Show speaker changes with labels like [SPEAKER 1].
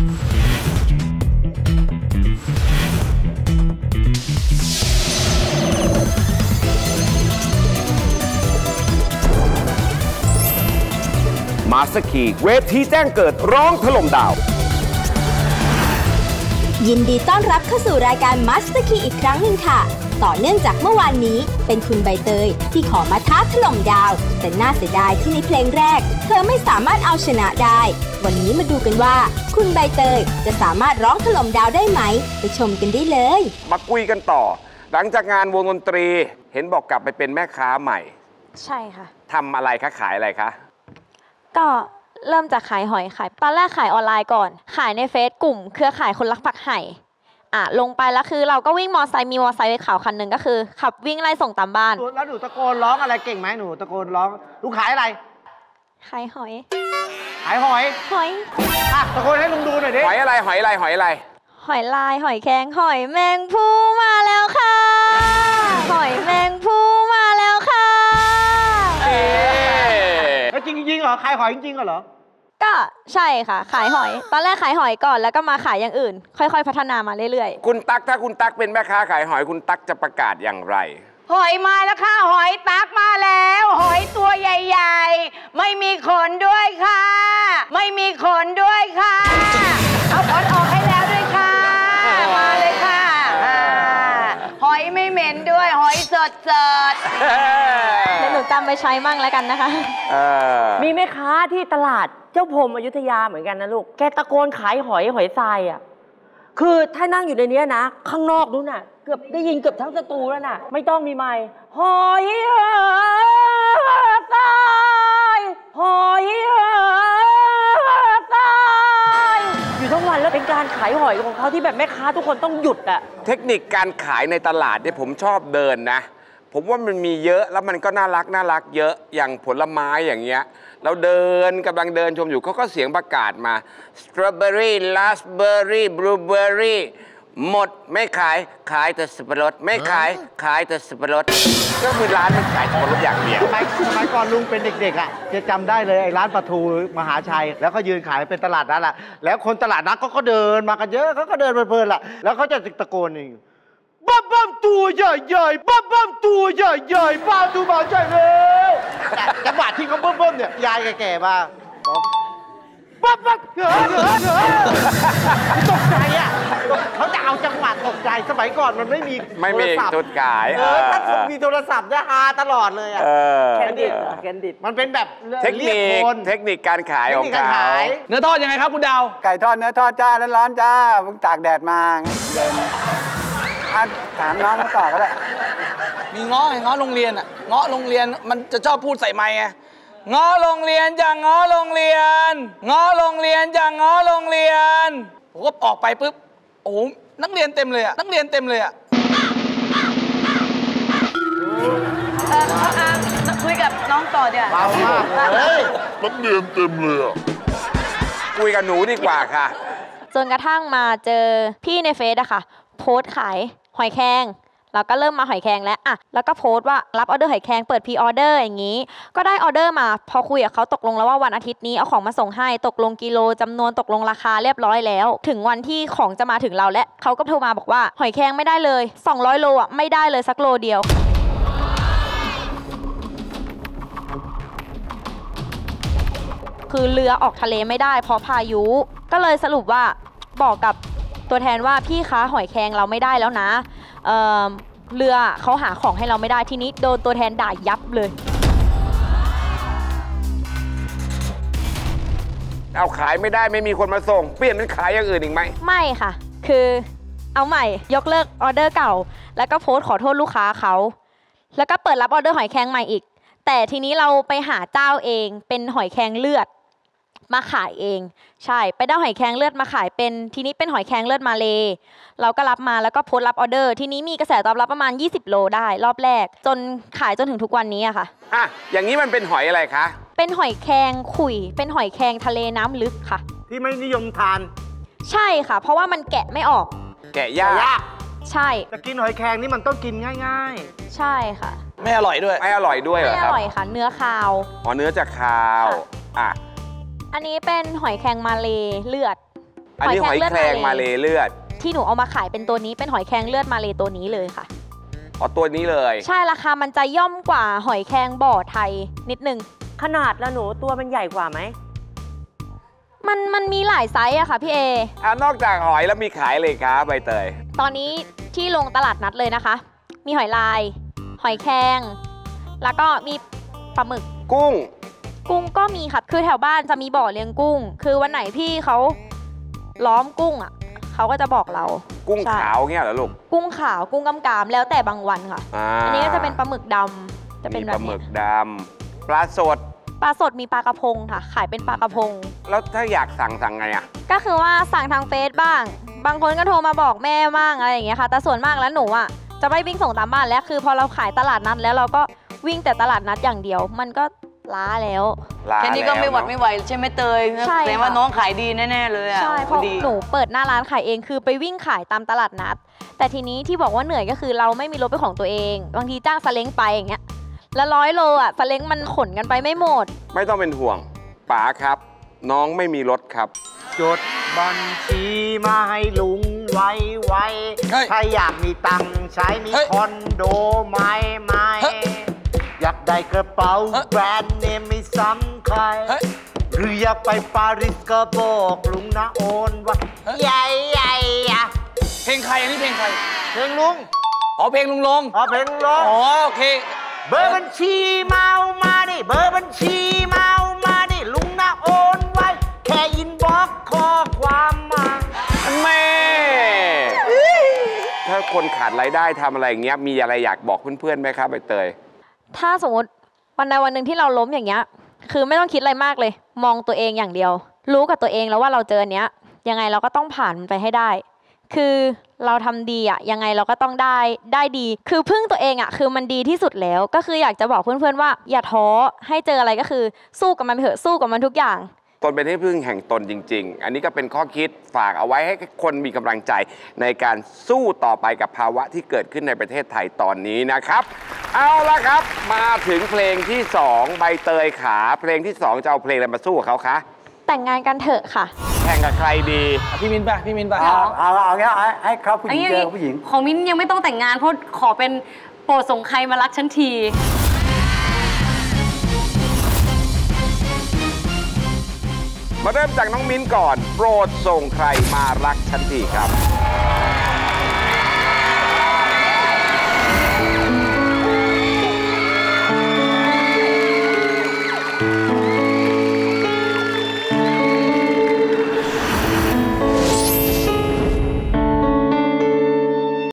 [SPEAKER 1] มาสคีเวทีแจ้งเกิดร้องถล่มดาว
[SPEAKER 2] ยินดีต้อนรับเข้าสู่รายการมาสเตอคีอีกครั้งหนึ่งค่ะ ต่อเนื่องจากเมื่อวานนี้ เป็นคุณใบเตย ที่ขอมาท้าถล่มดาว แต่น่าเสียดายที่ในเพลงแรก เธอไม่สามารถเอาชนะได้ วันนี้มาดูกันว่า คุณใบเตยจะสามารถร้องถล่มดาวได้ไหม ไปชมกันได้เลย
[SPEAKER 1] มาคุยกันต่อ หลังจากงานวงดนตรีเห็นบอกกลับไปเป็นแม่ค้าใหม่
[SPEAKER 3] ใช่ค่ะ
[SPEAKER 1] ทำอะไรคะขายอะไรคะ
[SPEAKER 3] ก็เริ่มจากขายหอยขายตอนแรกขายออนไลน์ก่อน ขายในเฟซกลุ่ม เครือข่ายคนรักผักไห่ อะลงไปแล้วคือเราก็วิ่งมอไซค์มีมอไซค์ไปขาวคันหนึ่งก็คือ ขับวิ่งไล่ส่งตามบ้าน
[SPEAKER 4] แล้วหนูตะโกนร้องอะไรเก่งไหมหนูตะโกนร้องหนูขายอะไร
[SPEAKER 3] ขายหอย
[SPEAKER 4] ขายหอย
[SPEAKER 3] หอย
[SPEAKER 4] อะตะโกนให้ลุงดูหน่อยดิ
[SPEAKER 1] หอยอะไรหอยอะไรหอยอะไร
[SPEAKER 3] หอยลายหอยแครงหอยแมงภู่มาแล้วค่ะ หอยแมงภู่มาแล้วค่ะ
[SPEAKER 1] เอ๊ะ
[SPEAKER 4] แล้วจริงจริงๆเหรอขายหอยจริงๆเหรอ
[SPEAKER 3] ก็ใช่ค่ะ ขายหอย ตอนแรกขายหอยก่อนแล้วก็มาขายอย่างอื่น ค่อย ๆ พัฒนามาเรื่อย
[SPEAKER 1] คุณตั๊กถ้าคุณตั๊กเป็นแม่ค้าขายหอยคุณตั๊กจะประกาศอย่างไร
[SPEAKER 5] หอยมาแล้วค่ะ หอยตักมาแล้ว หอยตัวใหญ่ๆ ไม่มีขนด้วยค่ะ ไม่มีขนด้วยค่ะ เอาขนออกให้แล้วด้วยค่ะ มาเลยค่ะอ่าห อยไม่เหม็นด้วย หอยสดสด
[SPEAKER 3] ๆเดี๋ยวหนูจำไปใช้มั่งแล้วกันนะคะ
[SPEAKER 1] เออ
[SPEAKER 6] มีแม่ค้าที่ตลาดเจ้าพรมอยุธยาเหมือนกันนะลูก แกตะโกนขายหอยหอยทรายอะ คือถ้านั่งอยู่ในเนี้ยนะ ข้างนอกนู้นน่ะ เกือบได้ยินเกือบทั้งสตูแล้วน่ะ ไม่ต้องมีไมค์หอยทรายหอยทรายอยู่ทั้ งวันแล้วเป็นการขายหอยของเขาที่แบบแม่ค้าทุกคนต้องหยุดอะ
[SPEAKER 1] เทคนิคการขายในตลาดเนี่ยผมชอบเดินนะ ผมว่ามันมีเยอะแล้วมันก็น่ารักน่ารักเยอะอย่างผลไม้อย่างเงี้ยเราเดินกำลังเดินชมอยู่เขาก็เสียงประกาศมาสตรอเบอรี่ลาสเบอรี่บลูเบอรี่ หมดไม่ขายขายแต่สับปะรด ไม่ขายขายแต่สับปะรด ก็คือร้านมันขายสับปะรดอย่างเดียว
[SPEAKER 4] สมัยสมัยก่อนลุงเป็นเด็กๆอะจะจำได้เลยไอ้ร้านปลาทูมหาชัย แล้วก็ยืนขายเป็นตลาดนัดอะแล้วคนตลาดนัดเขาก็เดินมากันเยอะเขาก็เดินเพลินๆล่ะแล้วเขาจะตะโกนนี่บ้าบ้ามตัวใหญ่ๆบ้าบ้ามตัวใหญ่ๆบ้าตัวมาใหญ่เลยจังหวะที่เขาเบิ่มๆเนี่ยยายแก่ๆมาบอก บ้าบ้าเหรอเหรอเหรอตกใจอะเขาจะเอาจังหวะตกใจสมัยก่อนมันไม่มี
[SPEAKER 1] ไม่มี
[SPEAKER 4] โทรศัพท์
[SPEAKER 1] จุดขาย
[SPEAKER 4] เออถ้ามีโทรศัพท์เนี่ยฮาตลอดเลยอะ
[SPEAKER 6] แคนดิดแคนดิด
[SPEAKER 4] มันเป็นแบบ
[SPEAKER 1] เทคนิคเทคนิคการขาย
[SPEAKER 4] เทค
[SPEAKER 1] ของ
[SPEAKER 4] นิคการ
[SPEAKER 1] เขา
[SPEAKER 4] ย
[SPEAKER 7] เนื้อทอดยังไงครับคุณดาว
[SPEAKER 8] ไก่ทอดเนื้อทอดจ้าร้อนๆจ้าเพิ่งตากแดดมาเดินถามน้องเขาต่อก็ได้
[SPEAKER 7] มีง้อไงง้อโรงเรียนอะง้อโรงเรียนมันจะชอบพูดใส่ไม้ไง ง้อโรงเรียนจะง้อโรงเรียน ง้อโรงเรียนจะง้อโรงเรียนผมก็ออกไปปุ๊บโอ้โหนักเรียนเต็มเลยอะนักเรียนเต็มเลยอะ
[SPEAKER 5] เออเอาอะคุยกับน้องต่อเดี๋ยว
[SPEAKER 4] เบามากเฮ้ย
[SPEAKER 1] คุยกับหนูดีกว่าค่ะ
[SPEAKER 3] จนกระทั่งมาเจอพี่ในเฟซอะค่ะ โพสต์ขายหอยแครง เราก็เริ่มมาหอยแครงแล้วอะแล้วก็โพสต์ว่ารับออเดอร์หอยแครงเปิดพรีออเดอร์อย่างนี้ ก็ได้ออเดอร์มาพอคุยกับเขาตกลงแล้วว่าวันอาทิตย์นี้เอาของมาส่งให้ตกลงกิโลจำนวนตกลงราคาเรียบร้อยแล้ว ถึงวันที่ของจะมาถึงเราและเขาก็โทรมาบอกว่าหอยแครงไม่ได้เลย 200 โลอะไม่ได้เลยสักโลเดียวคือเรือออกทะเลไม่ได้เพราะพายุ ก็เลยสรุปว่าบอกกับตัวแทนว่าพี่คะหอยแครงเราไม่ได้แล้วนะ เอ่อเรือเขาหาของให้เราไม่ได้ทีนี้โดนตัวแทนด่ายับเลย
[SPEAKER 1] เอาขายไม่ได้ไม่มีคนมาส่ง เปลี่ยนเป็นขายอย่างอื่นอีกไหม
[SPEAKER 3] ไม่ค่ะ คือเอาใหม่ยกเลิกออเดอร์เก่า แล้วก็โพสต์ขอโทษลูกค้าเขา แล้วก็เปิดรับออเดอร์หอยแครงใหม่อีก แต่ทีนี้เราไปหาเจ้าเองเป็นหอยแครงเลือด มาขายเอง ใช่ ไปได้หอยแครงเลือดมาขายเป็น ทีนี้เป็นหอยแครงเลือดมาเล เราก็รับมาแล้วก็โพสต์รับออเดอร์ ทีนี้มีกระแสตอบรับประมาณ 20 โลได้รอบแรก จนขายจนถึงทุกวันนี้อะค่ะ
[SPEAKER 1] อะ อย่างนี้มันเป็นหอยอะไรคะ
[SPEAKER 3] เป็นหอยแครงขุย เป็นหอยแครงทะเลน้ำลึกค่ะ
[SPEAKER 4] ที่ไม่นิยมทาน
[SPEAKER 3] ใช่ค่ะ เพราะว่ามันแกะไม่ออก
[SPEAKER 1] แกะยาก
[SPEAKER 3] ใช่
[SPEAKER 4] จะกินหอยแครงนี่มันต้องกินง่าย
[SPEAKER 3] ใช่ค่ะ
[SPEAKER 7] ไม่อร่อยด้วย
[SPEAKER 1] ไม่อร่อยด้วยเหรอครับ ไม่อ
[SPEAKER 3] ร่อยค่ะ เนื้อคาว
[SPEAKER 1] อ๋อเนื้อจะคาว อะ
[SPEAKER 3] อันนี้เป็นหอยแครงมาเลเลือด
[SPEAKER 1] อันนี้หอยแครงมาเลเลือด
[SPEAKER 3] ที่หนูเอามาขายเป็นตัวนี้เป็นหอยแครงเลือดมาเลตัวนี้เลยค่ะ
[SPEAKER 1] อ๋อตัวนี้เลย
[SPEAKER 3] ใช่ราคามันจะย่อมกว่าหอยแครงบ่อไทยนิดนึง
[SPEAKER 6] ขนาดละหนูตัวมันใหญ่กว่าไหม
[SPEAKER 3] มันมันมีหลายไซส์อะค่ะพี่เอ
[SPEAKER 1] อ่านอกจากหอยแล้วมีขายเลยครับใบเตย
[SPEAKER 3] ตอนนี้ที่ลงตลาดนัดเลยนะคะ มีหอยลาย หอยแครงแล้วก็มีปลาหมึก
[SPEAKER 1] กุ้ง
[SPEAKER 3] กุ้งก็มีค่ะคือแถวบ้านจะมีบ่อเลี้ยงกุ้ง คือวันไหนพี่เขาล้อมกุ้งอะเขาก็จะบอกเรา
[SPEAKER 1] กุ้ง
[SPEAKER 3] ใช่
[SPEAKER 1] ขาวเงี้ยเหรอลูก
[SPEAKER 3] กุ้งขาวกุ้งกำกามแล้วแต่บางวันค่ะ
[SPEAKER 1] อ่า
[SPEAKER 3] อันนี้ก็จะเป็นปลาหมึกดำจะเป็น
[SPEAKER 1] มี
[SPEAKER 3] แบ
[SPEAKER 1] ป
[SPEAKER 3] บ
[SPEAKER 1] ลาหมึ
[SPEAKER 3] นี้
[SPEAKER 1] กดำปลาสด
[SPEAKER 3] ปลาสดมีปลากระพงค่ะ ขายเป็นปลากระพง
[SPEAKER 1] แล้วถ้าอยากสั่งสั่งไงอะ
[SPEAKER 3] ก็คือว่าสั่งทางเฟซบ้าง บางคนก็โทรมาบอกแม่บ้างอะไรอย่างเงี้ยค่ะ แต่ส่วนมากแล้วหนูอะจะไม่วิ่งส่งตามบ้านแล้ว คือพอเราขายตลาดนัดแล้วเราก็วิ่งแต่ตลาดนัดอย่างเดียว มันก็ ล้าแล้ว
[SPEAKER 1] ลา
[SPEAKER 5] แค่นี้ก็ไม่หวัด
[SPEAKER 1] แล้ว
[SPEAKER 5] ไม่ไหวใช่ไหมเตย
[SPEAKER 3] ใช่
[SPEAKER 5] แสดงว่า
[SPEAKER 3] ค่ะ
[SPEAKER 5] น้องขายดีแน่ๆเลยอะ
[SPEAKER 3] ใช่เพราะ
[SPEAKER 5] ดี
[SPEAKER 3] หนูเปิดหน้าร้านขายเองคือไปวิ่งขายตามตลาดนัด แต่ทีนี้ที่บอกว่าเหนื่อยก็คือเราไม่มีรถเป็นของตัวเอง บางทีจ้างสเล้งไปอย่างเงี้ยแล้วร้อยโลอะสเล้งมันขนกันไปไม่หมด
[SPEAKER 1] ไม่ต้องเป็นห่วงป๋าครับ น้องไม่มีรถครับ
[SPEAKER 4] จดบัญชีมาให้ลุงไว้ไว้
[SPEAKER 7] เฮ้ย
[SPEAKER 4] ถ้าอยากมีตังค์ใช้มี
[SPEAKER 7] เฮ้ย
[SPEAKER 4] คอนโดไหมไหม
[SPEAKER 7] เฮ้ย
[SPEAKER 4] อยากได้กระเป๋า
[SPEAKER 7] เฮ้ย
[SPEAKER 4] แบรนด์เนมไม่ซ้ำใคร
[SPEAKER 7] เฮ้ย
[SPEAKER 4] หรืออยากไปปารีสก็บอกลุงนะโอนว่า
[SPEAKER 7] เฮ้ย
[SPEAKER 4] ใหญ่ใหญ่อะ
[SPEAKER 7] เพลงใครอันนี้เพลงใคร
[SPEAKER 4] เพลงลุง
[SPEAKER 7] อ๋อเพลงลุงลง
[SPEAKER 4] อ๋อเพลงลุง
[SPEAKER 7] อ๋อโอเค
[SPEAKER 4] เบอร์บัญชีเมามาดิเบอร์บัญชีเมามาดิลุงนะโอนไว้ แค่ inbox ข้อความมา
[SPEAKER 1] แม่ถ้าคนขาดรายได้ทำอะไรอย่างเงี้ยมีอะไรอยากบอกเพื่อนๆไหมครับใบเตย
[SPEAKER 3] ถ้าสมมติวันใดวันหนึ่งที่เราล้มอย่างเงี้ย คือไม่ต้องคิดอะไรมากเลย มองตัวเองอย่างเดียว รู้กับตัวเองแล้วว่าเราเจอเนี้ย ยังไงเราก็ต้องผ่านมันไปให้ได้ คือเราทำดีอะยังไงเราก็ต้องได้ได้ดี คือพึ่งตัวเองอะคือมันดีที่สุดแล้ว ก็คืออยากจะบอกเพื่อนๆว่า อย่าท้อให้เจออะไรก็คือสู้กับมันเถอะสู้กับมันทุกอย่าง
[SPEAKER 1] ตนเป็นที่พึ่งแห่งตนจริง ๆ อันนี้ก็เป็นข้อคิดฝากเอาไว้ให้คนมีกำลังใจในการสู้ต่อไปกับภาวะที่เกิดขึ้นในประเทศไทยตอนนี้นะครับ เอาละครับ มาถึงเพลงที่2ใบเตยขา เพลงที่2จะเอาเพลงอะไรมาสู้กับเขาคะ
[SPEAKER 3] แต่งงานกันเถอะค่ะ
[SPEAKER 1] แข่งกับใครดี
[SPEAKER 7] อะพี่มินป่ะ พี่มินป่ะ
[SPEAKER 8] เอาเอาเอางี้ให้ให้ครับผู้หญิง
[SPEAKER 9] อัน
[SPEAKER 8] เจ
[SPEAKER 9] นี้
[SPEAKER 8] อกับผู้หญิง
[SPEAKER 9] ของมิ้นยังไม่ต้องแต่งงานเพราะขอเป็นโปรดส่งใครมารักฉันที
[SPEAKER 1] มาเริ่มจากน้องมิ้นก่อน โปรดส่งใครมารักฉันทีครับ